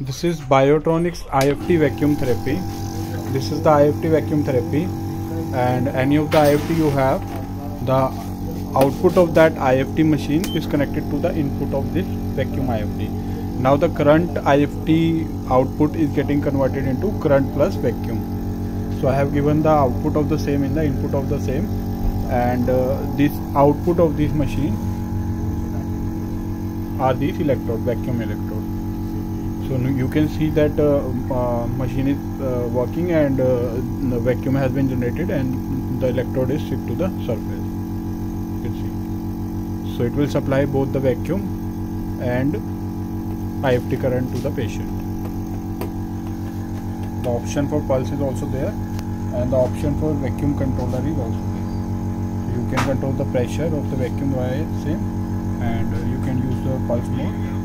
this is Biotronics IFT vacuum therapy. This is the IFT vacuum therapy. And any of the IFT you have the output of that IFT machine is connected to the input of this vacuum IFT now the current IFT output is getting converted into current plus vacuum. So I have given the output of the same in the input of the same. And uh, this output of this machine are these electrode vacuum electrode so you can see that uh, uh, machine is uh, working and the vacuum has been generated and the electrode is shipped to the surface. You can see. So it will supply both the vacuum and IFT current to the patient. The option for pulse is also there and the option for vacuum controller is also there. You can control the pressure of the vacuum via same and you can use the pulse mode